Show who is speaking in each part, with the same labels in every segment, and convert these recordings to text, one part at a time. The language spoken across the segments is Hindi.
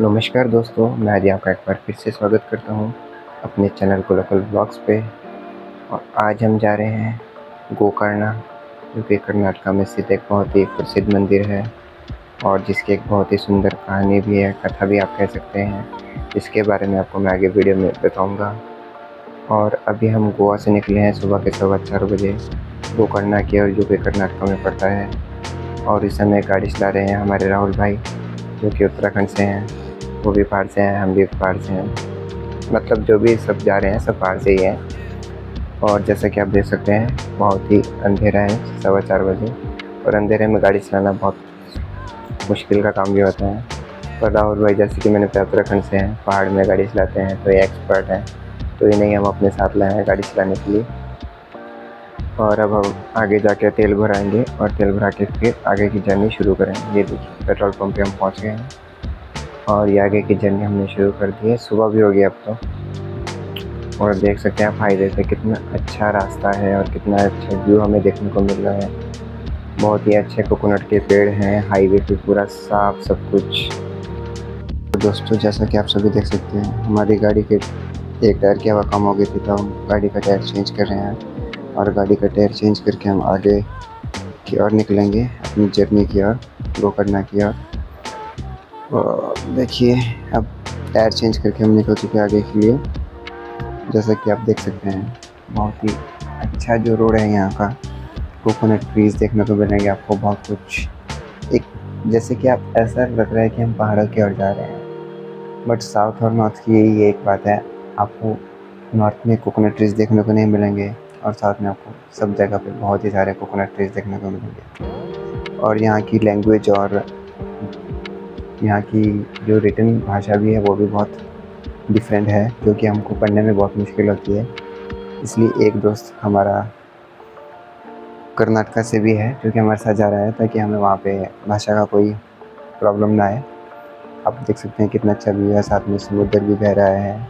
Speaker 1: नमस्कार दोस्तों, मैं आज आपका एक बार फिर से स्वागत करता हूँ अपने चैनल को लोकल ब्लॉग्स पे। और आज हम जा रहे हैं गोकर्णा, जो कि कर्नाटका में स्थित एक बहुत ही प्रसिद्ध मंदिर है और जिसकी एक बहुत ही सुंदर कहानी भी है, कथा भी आप कह सकते हैं। इसके बारे में आपको मैं आगे वीडियो में बताऊँगा। और अभी हम गोवा से निकले हैं सुबह के सवा चार बजे, गोकर्णा की और जो कि कर्नाटका में पड़ता है। और इस समय गाड़ी चला रहे हैं हमारे राहुल भाई, जो कि उत्तराखंड से हैं। वो भी पहाड़ से हैं, हम भी पहाड़ से हैं। मतलब जो भी सब जा रहे हैं, सब पहाड़ से ही हैं। और जैसा कि आप देख सकते हैं, बहुत ही अंधेरा है, सवा चार बजे। और अंधेरे में गाड़ी चलाना बहुत मुश्किल का काम भी होता है। पर राहुल भाई, जैसे कि मैंने उत्तराखंड से हैं, पहाड़ में गाड़ी चलाते हैं तो ये एक्सपर्ट हैं। तो ये नहीं हम अपने साथ लाए हैं गाड़ी चलाने के लिए। और अब हम आगे जाके तेल भराएँगे और तेल भरा के फिर आगे की जर्नी शुरू करेंगे। ये देखिए पेट्रोल पंप पे हम पहुँच गए हैं। और ये आगे की जर्नी हमने शुरू कर दी है। सुबह भी हो गया अब तो। और देख सकते हैं आप हाईवे पे कितना अच्छा रास्ता है और कितना अच्छा व्यू हमें देखने को मिल रहा है। बहुत ही अच्छे कोकोनट के पेड़ हैं हाईवे पे पूरा साफ़ सब कुछ। तो दोस्तों, जैसा कि आप सभी देख सकते हैं, हमारी गाड़ी के, एक टायर की हवा कम हो गई थी तो हम गाड़ी का टायर चेंज कर रहे हैं। और गाड़ी का टायर चेंज करके हम आगे की ओर निकलेंगे, अपनी जर्नी की ओर गो करना की ओर। देखिए, अब टायर चेंज करके हम निकल चुके हैं आगे के लिए। जैसा कि आप देख सकते हैं, बहुत ही अच्छा जो रोड है यहाँ का कोकोनट ट्रीज देखने को मिलेंगे आपको बहुत कुछ। एक, जैसे कि आप ऐसा लग रहा है कि हम पहाड़ों की ओर जा रहे हैं बट साउथ और नॉर्थ की यही एक बात है। आपको नॉर्थ में कोकोनट ट्रीज देखने को नहीं मिलेंगे और साथ में आपको सब जगह पे बहुत ही सारे कोकोनट ट्रीज देखने को मिलेंगे। और यहाँ की लैंग्वेज और यहाँ की जो रिटर्न भाषा भी है, वो भी बहुत डिफरेंट है, जो कि हमको पढ़ने में बहुत मुश्किल होती है। इसलिए एक दोस्त हमारा कर्नाटका से भी है, जो कि हमारे साथ जा रहा है, ताकि हमें वहाँ पे भाषा का कोई प्रॉब्लम ना आए। आप देख सकते हैं कितना अच्छा व्यू है, साथ में समुद्र भी बह रहा है,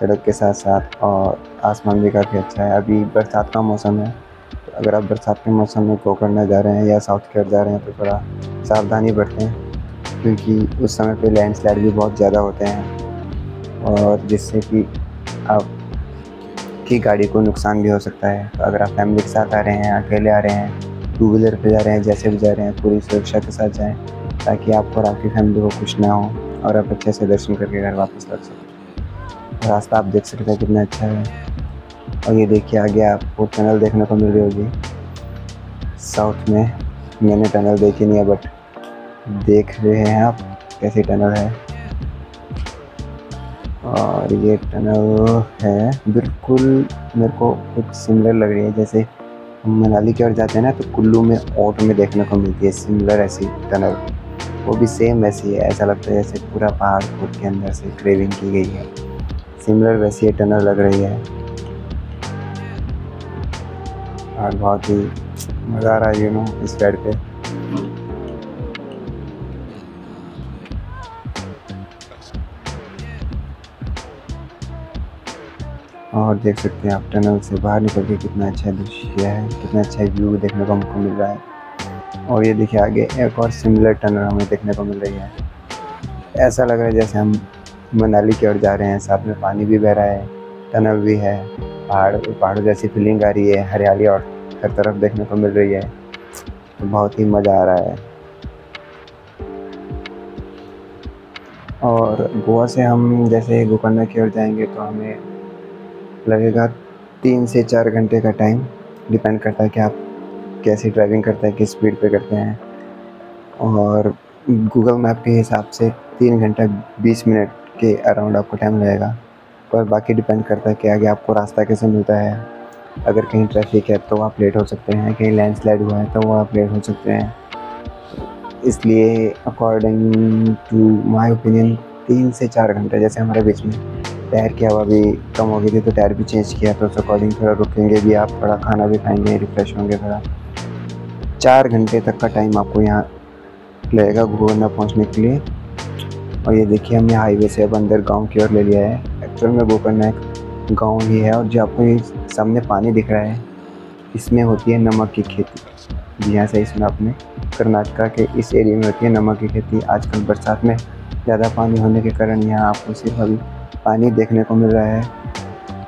Speaker 1: सड़क के साथ साथ और आसमान भी काफ़ी अच्छा है। अभी बरसात का मौसम है तो अगर आप बरसात के मौसम में गोकर्णा जा रहे हैं या साउथ की ओर जा रहे हैं तो थोड़ा सावधानी बरतें। क्योंकि उस समय पे लैंडस्लाइड भी बहुत ज़्यादा होते हैं और जिससे कि आप की गाड़ी को नुकसान भी हो सकता है। तो अगर आप फैमिली के साथ आ रहे हैं, अकेले आ रहे हैं टू व्हीलर पर जा रहे हैं, जैसे भी जा रहे हैं, पूरी सुरक्षा के साथ जाएँ, ताकि आपको और आपकी फैमिली को कुछ ना हो और आप अच्छे से दर्शन करके घर वापस लग सकें। रास्ता आप देख सकते हैं कितना अच्छा है। और ये देखिए, आगे आपको टनल देखने को मिल रही होगी। साउथ में मैंने टनल देखी नहीं है बट देख रहे हैं आप, कैसी टनल है। और ये टनल है, बिल्कुल मेरे को कुछ सिमिलर लग रही है, जैसे हम मनाली की ओर जाते हैं ना तो कुल्लू में ओट में देखने को मिलती है सिमिलर ऐसी टनल। वो भी सेम वैसी है, ऐसा लगता है जैसे पूरा पहाड़ खुद के अंदर से क्रेविंग की गई है। सिमिलर वैसी ये टनल लग रही है। और बहुत ही मज़ा आ रहा है यू नो इस राइड पे। और देख सकते हैं आप टनल से बाहर निकल के कितना अच्छा दृश्य है, कितना अच्छा व्यू देखने को हमको मिल रहा है। और ये देखिए आगे एक और सिमिलर टनल हमें देखने को मिल रही है। ऐसा लग रहा है जैसे हम मनाली की ओर जा रहे हैं, साथ में पानी भी बह रहा है टनल भी है, पहाड़, पहाड़ों जैसी फीलिंग आ रही है, हरियाली और हर तरफ़ देखने को मिल रही है। तो बहुत ही मज़ा आ रहा है। और गोवा से हम जैसे गोकर्णा की ओर जाएँगे तो हमें लगेगा तीन से चार घंटे का टाइम डिपेंड करता है कि आप कैसी ड्राइविंग करते हैं, किस स्पीड पे करते हैं। और गूगल मैप के हिसाब से तीन घंटा बीस मिनट के अराउंड आपको टाइम लगेगा। पर बाकी डिपेंड करता है कि आगे आपको रास्ता कैसे मिलता है। अगर कहीं ट्रैफ़िक है तो आप लेट हो सकते हैं, कहीं लैंडस्लाइड हुआ है तो वो आप लेट हो सकते हैं। इसलिए अकॉर्डिंग टू माय ओपिनियन तीन से चार घंटे, जैसे हमारे बीच में टायर की हवा भी कम हो गई थी तो टायर भी चेंज किया तो उस अकॉर्डिंग थोड़ा रुकेंगे भी आप, थोड़ा खाना भी खाएँगे रिफ्रेश होंगे थोड़ा। चार घंटे तक का टाइम आपको यहाँ लगेगा गोवर्ना पहुँचने के लिए। और ये देखिए, हमने हाईवे से अब अंदर गाँव की ओर ले लिया है। एक्चुअल में गोकर्णा एक गाँव ही है और जो आपको ये सामने पानी दिख रहा है, इसमें होती है नमक की खेती। जी हाँ सही इसमें अपने कर्नाटका के इस एरिया में होती है नमक की खेती। आजकल बरसात में ज़्यादा पानी होने के कारण यहाँ आपको सिर्फ़ अभी पानी देखने को मिल रहा है।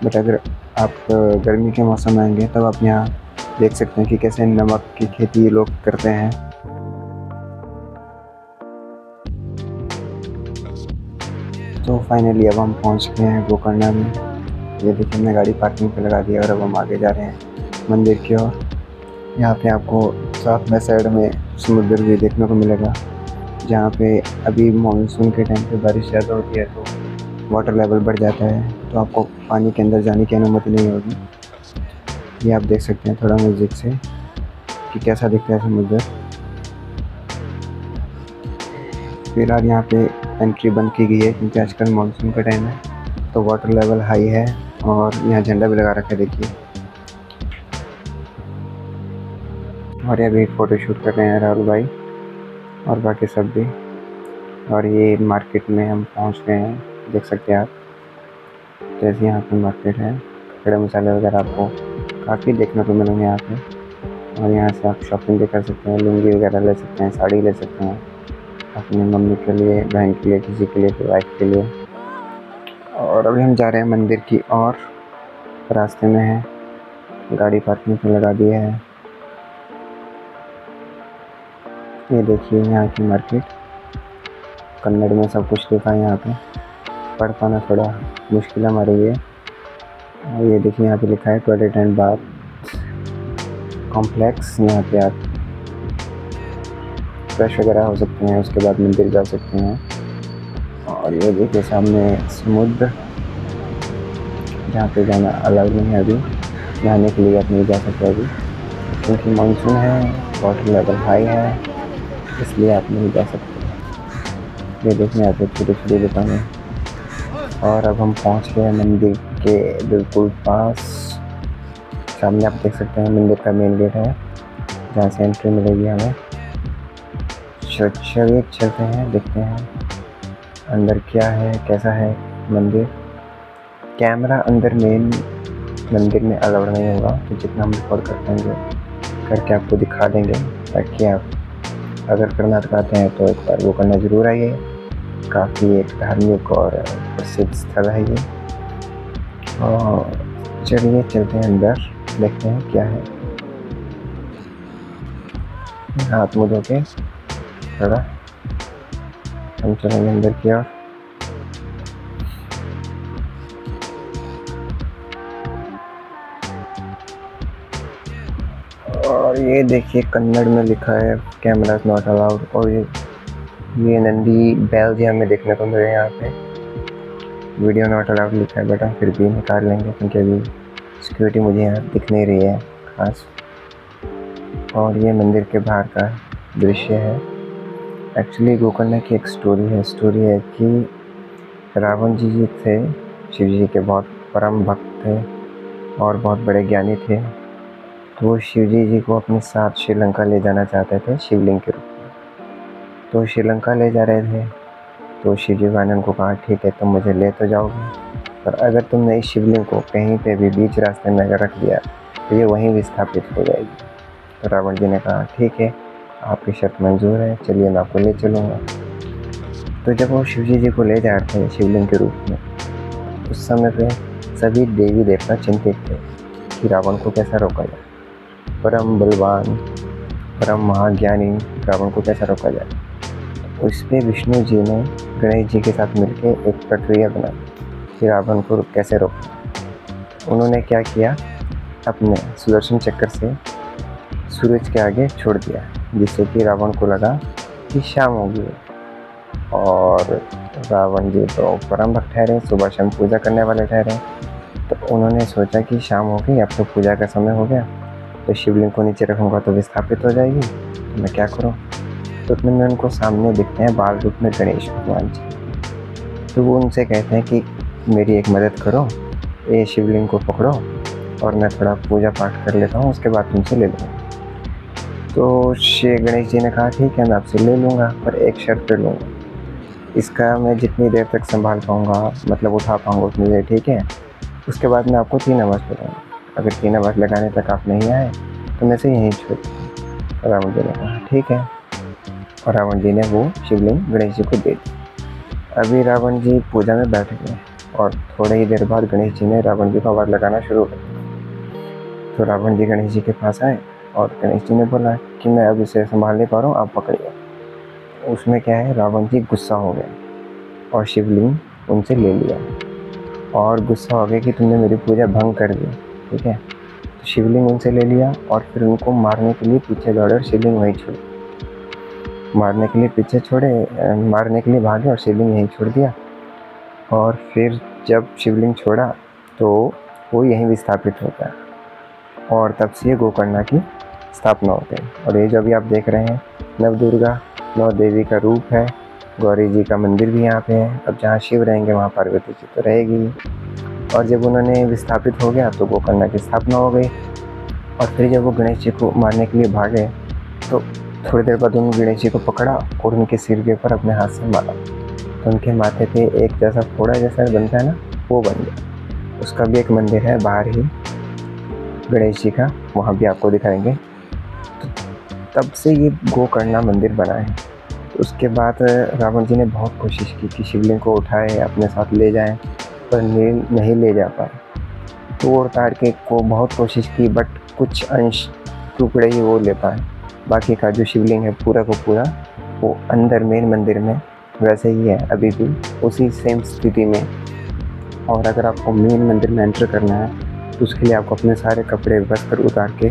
Speaker 1: बट अगर आप गर्मी के मौसम में आएँगे, तब आप यहाँ देख सकते हैं कि कैसे नमक की खेती लोग करते हैं। तो फाइनली अब हम पहुँच गए हैं गोकर्णा में। ये देखिए, हमने गाड़ी पार्किंग पे लगा दिया और अब हम आगे जा रहे हैं मंदिर की ओर। यहाँ पे आपको साथ में साइड में समुद्र भी देखने को मिलेगा, जहाँ पे अभी मानसून के टाइम पे बारिश ज़्यादा होती है तो वाटर लेवल बढ़ जाता है तो आपको पानी के अंदर जाने की अनुमति नहीं होगी। ये आप देख सकते हैं थोड़ा म्यूज़िक से कि कैसा दिखता है समुद्र। फ़िलहाल यहाँ पे एंट्री बंद की गई है, क्योंकि आजकल मानसून का टाइम है तो वाटर लेवल हाई है और यहाँ झंडा भी लगा रखा है, देखिए। और ये अभी फ़ोटो शूट कर रहे हैं राहुल भाई और बाकी सब भी। और ये मार्केट में हम पहुँच गए हैं। देख सकते हैं आप। जैसे यहाँ पे मार्केट है, खड़े मसाले वगैरह आपको काफ़ी देखने को मिलेंगे यहाँ पे। और यहाँ से आप शॉपिंग भी कर सकते हैं, लुंगी वगैरह ले सकते हैं, साड़ी ले सकते हैं। अपनी मम्मी के लिए, बहन के लिए, किसी के लिए वाइफ के लिए। और अभी हम जा रहे हैं मंदिर की और रास्ते में है। गाड़ी पार्किंग में लगा दी है। ये देखिए यहाँ की मार्केट कन्नड़ में सब कुछ लिखा है यहाँ पे। पढ़ पाना थोड़ा, मुश्किल हमारे लिए और ये देखिए, यहाँ पे लिखा है टॉयलेट एंड बाथ कॉम्प्लेक्स यहाँ पे आप फ्रेश वगैरह हो सकते हैं, उसके बाद मंदिर जा सकते हैं। और ये देखिए, सामने समुद्र, जहाँ पे जाना अलाउड नहीं है अभी। नहाने के लिए आप नहीं जा सकते अभी। क्योंकि मानसून है वाटर लेवल हाई है, इसलिए आप नहीं जा सकते। ये देखने आते छोटी छोटी दुकानें। और अब हम पहुँच गए हैं मंदिर के बिल्कुल पास। सामने आप देख सकते हैं मंदिर का मेन गेट है, जहाँ से एंट्री मिलेगी हमें। चलिए चलते हैं, देखते हैं अंदर क्या है, कैसा है मंदिर। कैमरा अंदर मेन मंदिर में अलाउड नहीं होगा तो जितना हम रिकॉर्ड कर पाएँगे, करके आपको दिखा देंगे, ताकि आप अगर कर्नाटक आते हैं तो एक बार वो करना ज़रूर आइए। काफ़ी एक धार्मिक और प्रसिद्ध स्थल है ये। और चलिए चलते हैं अंदर, देखते हैं क्या है। हाथ मुँह धो के थोड़ा हम चलेंगे अंदर की ओर। और ये देखिए कन्नड़ में लिखा है कैमरा नॉट अलाउड और ये ये नंदी बैल जी हमें देखने को मिले यहाँ पे। वीडियो नॉट अलाउड लिखा है बेटा फिर भी निकाल लेंगे, क्योंकि अभी सिक्योरिटी मुझे यहाँ दिख नहीं रही है खास। और ये मंदिर के बाहर का दृश्य है। एक्चुअली गोकर्ण की एक स्टोरी है। स्टोरी है कि रावण जी जी थे, शिव जी के बहुत परम भक्त थे और बहुत बड़े ज्ञानी थे। तो वो शिव जी जी को अपने साथ श्रीलंका ले जाना चाहते थे, शिवलिंग के रूप तो श्रीलंका ले जा रहे थे। तो शिव जी ने उनको कहा, ठीक है, तुम मुझे ले तो जाओगे। पर अगर तुमने इस शिवलिंग को कहीं पे भी बीच रास्ते में अगर रख दिया तो ये वहीं विस्थापित हो जाएगी। तो रावण जी ने कहा, ठीक है, आपकी शर्त मंजूर है, चलिए मैं आपको ले चलूँगा। तो जब वो शिव जी को ले जा रहे थे शिवलिंग के रूप में, उस समय पे सभी देवी देवता चिंतित थे कि रावण को कैसा रोका जाए। परम बलवान, परम महाज्ञानी रावण को कैसा रोका जाए? उस पर विष्णु जी ने गणेश जी के साथ मिलकर एक प्रक्रिया बनाई कि रावण को कैसे रोका। उन्होंने क्या किया? अपने सुदर्शन चक्कर से सूरज के आगे छोड़ दिया, जिससे कि रावण को लगा कि शाम हो गई और रावण जी तो परम भक्त ठहरे, सुबह शाम पूजा करने वाले ठहरे। तो उन्होंने सोचा कि शाम हो गई, अब तो पूजा का समय हो गया। तो शिवलिंग को नीचे रखूँगा तो विस्थापित हो जाएगी। तो मैं क्या करूँ? तो उतने में उनको सामने दिखते हैं, बाल रूप में गणेश भगवान जी। तो वो उनसे कहते हैं कि, मेरी एक मदद करो, ये शिवलिंग को पकड़ो और मैं थोड़ा पूजा पाठ कर लेता हूँ, उसके बाद तुमसे ले लूँगा। तो श्री गणेश जी ने कहा, ठीक है, मैं आपसे ले लूँगा पर एक शर्त पे लूँगा। इसका मैं जितनी देर तक संभाल पाऊँगा मतलब उठा पाऊँगा उतनी देर, ठीक है? उसके बाद मैं आपको तीन आवाज़ लगाऊँगा। अगर तीन आवाज़ लगाने तक आप नहीं आए तो मैं से यहीं छोड़ जी ने कहा, ठीक है और रावण जी ने वो शिवलिंग गणेश जी को दे दी। अभी रावण जी पूजा में बैठ गए और थोड़ी ही देर बाद गणेश जी ने रावण जी को आवाज़ लगाना शुरू कर दिया। तो रावण जी गणेश जी के पास आए और गणेश जी ने बोला कि मैं अब इसे संभाल नहीं पा रहा हूँ, आप पकड़िए। उसमें क्या है, रावण जी गुस्सा हो गए और शिवलिंग उनसे ले लिया। और गुस्सा हो गया कि तुमने मेरी पूजा भंग कर दी, ठीक है? तो शिवलिंग उनसे ले लिया और फिर उनको मारने के लिए पीछे दौड़े और शिवलिंग वहीं छोड़ी। मारने के लिए पीछे छोड़े मारने के लिए भागे और शिवलिंग यहीं छोड़ दिया। और फिर जब शिवलिंग छोड़ा तो वो यहीं विस्थापित हो गया। और तब से गोकर्णा की स्थापना हो गई। और ये जो अभी आप देख रहे हैं नव दुर्गा नव देवी का रूप है। गौरी जी का मंदिर भी यहाँ पे है। अब जहाँ शिव रहेंगे, वहाँ पार्वती जी तो रहेगी। और जब उन्होंने विस्थापित हो गया तो गोकर्णा की स्थापना हो गई। और फिर जब वो गणेश जी को मारने के लिए भागे तो थोड़ी देर बाद उन्होंने गणेश जी को पकड़ा और उनके सिर के ऊपर अपने हाथ से मारा। तो उनके माथे पे एक जैसा फोड़ा जैसा बनता है ना, वो बन गया। उसका भी एक मंदिर है बाहर ही। गणेश जी का, वहाँ भी आपको दिखाएँगे। तो तब से ये गोकर्णा मंदिर बना है। तो उसके बाद रावण जी ने बहुत कोशिश की कि शिवलिंग को उठाए, अपने साथ ले जाएँ, पर नहीं ले जा पाए। तोड़ ताड़ के को बहुत कोशिश की, बट कुछ अंश टुकड़े ही वो ले पाए। बाकी का जो शिवलिंग है पूरा को पूरा, वो अंदर मेन मंदिर में वैसे ही है, अभी भी उसी सेम स्थिति में। और अगर आपको मेन मंदिर में एंटर करना है तो उसके लिए आपको अपने सारे कपड़े वस्त्र उतार के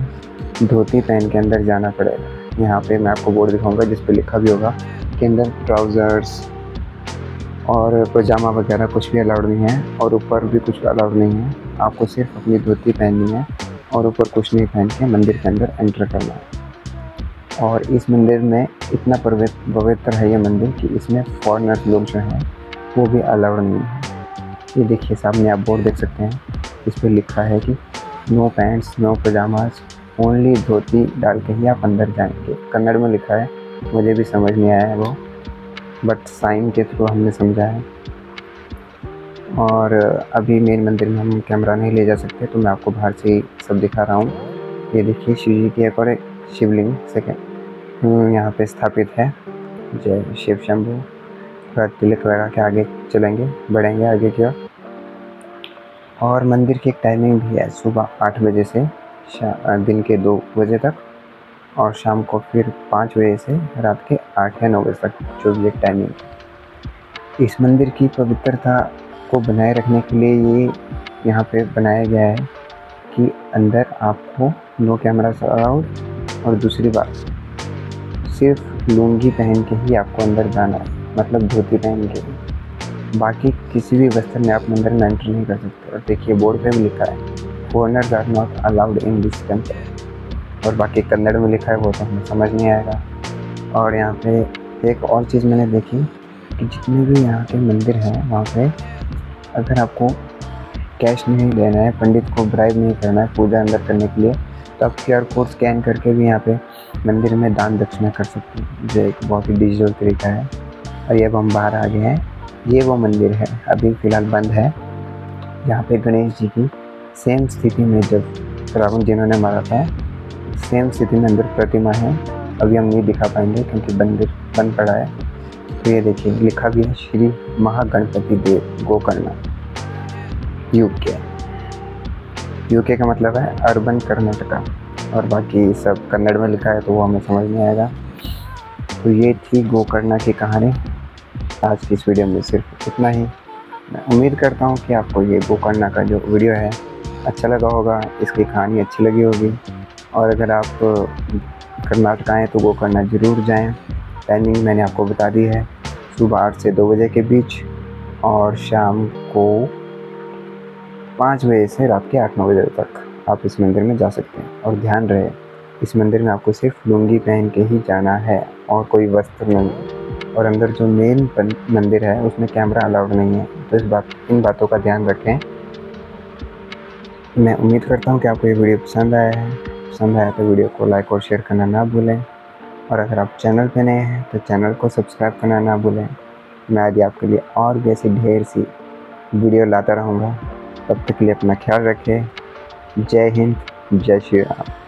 Speaker 1: धोती पहन के अंदर जाना पड़ेगा। यहाँ पे मैं आपको बोर्ड दिखाऊँगा, जिस पे लिखा भी होगा कि अंदर ट्राउज़र्स और पजामा वगैरह कुछ भी अलाउड नहीं है, और ऊपर भी कुछ अलाउड नहीं है। आपको सिर्फ़ अपनी धोती पहननी है, और ऊपर कुछ नहीं पहन के मंदिर के अंदर एंटर करना है। और इस मंदिर में इतना पवित्र है ये मंदिर कि इसमें फॉरनर लोग जो हैं, वो भी अलाउड नहीं है। ये देखिए, सामने आप बोर्ड देख सकते हैं, इस पर लिखा है कि no pants no pyjamas only dhoti डाल के ही आप अंदर जाएँगे। कन्नड़ में लिखा है, मुझे भी समझ नहीं आया है वो बट साइन के थ्रू हमने समझा है। और अभी मेन मंदिर में हम कैमरा नहीं ले जा सकते तो मैं आपको बाहर से ही सब दिखा रहा हूँ। ये देखिए शिव जी की एक और एक शिवलिंग सेकेंड। हम्म, यहाँ पे स्थापित है। जय शिव शंभु। थोड़ा तिलक लगा के आगे चलेंगे बढ़ेंगे आगे की ओर। और मंदिर की एक टाइमिंग भी है सुबह आठ बजे से दिन के दो बजे तक और शाम को फिर पाँच बजे से रात के आठ या नौ बजे तक जो भी एक टाइमिंग इस मंदिर की पवित्रता को बनाए रखने के लिए ये यहाँ पे बनाया गया है कि अंदर आपको नो कैमरा अलाउड और दूसरी बात, सिर्फ़ लुंगी पहन के ही आपको अंदर जाना है मतलब धोती पहन के। बाकी किसी भी वस्त्र में आप मंदिर में एंटर नहीं कर सकते। और देखिए, बोर्ड पे भी लिखा है foreigners are not allowed in this temple और बाकी कन्नड़ में लिखा है, वो तो हमें समझ नहीं आएगा। और यहाँ पे एक और चीज़ मैंने देखी कि जितने भी यहाँ के मंदिर हैं, वहाँ पे अगर आपको कैश नहीं लेना है, पंडित को ब्राइब नहीं करना है, पूजा अंदर करने के लिए तो आप QR कोड स्कैन करके भी यहाँ पे मंदिर में दान दक्षिणा कर सकते हैं। जो एक बहुत ही डिजिटल तरीका है। और अब हम बाहर आ गए हैं। ये वो मंदिर है। अभी फ़िलहाल बंद है। यहाँ पे गणेश जी की सेम स्थिति में जब रावण जिन्होंने मारा था सेम स्थिति में अंदर प्रतिमा है। अभी हम नहीं दिखा पाएँगे क्योंकि मंदिर बंद पड़ा है। तो ये देखिए, लिखा भी है श्री महागणपति देव गोकर्ण। गोकर्णा यूके यूके का मतलब है अर्बन कर्नाटका और बाकी सब कन्नड़ में लिखा है तो वो हमें समझ नहीं आएगा। तो ये थी गोकर्णा की कहानी। आज की इस वीडियो में सिर्फ़ इतना ही। मैं उम्मीद करता हूँ कि आपको ये गोकर्णा का जो वीडियो है अच्छा लगा होगा, इसकी कहानी अच्छी लगी होगी। और अगर आप कर्नाटक आएँ तो गोकर्णा ज़रूर जाएँ। टाइमिंग मैंने आपको बता दी है। सुबह आठ से दो बजे के बीच और शाम को पाँच बजे से रात के आठ नौ बजे तक आप इस मंदिर में जा सकते हैं। और ध्यान रहे, इस मंदिर में आपको सिर्फ़ लुंगी पहन के ही जाना है और कोई वस्त्र नहीं। और अंदर जो मेन मंदिर है, उसमें कैमरा अलाउड नहीं है। तो इस बात, इन बातों का ध्यान रखें। मैं उम्मीद करता हूँ कि आपको ये वीडियो पसंद आया है। पसंद आया तो वीडियो को लाइक और शेयर करना ना भूलें। और अगर आप चैनल पर नए हैं तो चैनल को सब्सक्राइब करना ना भूलें। मैं आज आपके लिए और भी ऐसी ढेर सी वीडियो लाता रहूँगा। तब तक के लिए अपना ख्याल रखें। जय हिंद जय श्री राम।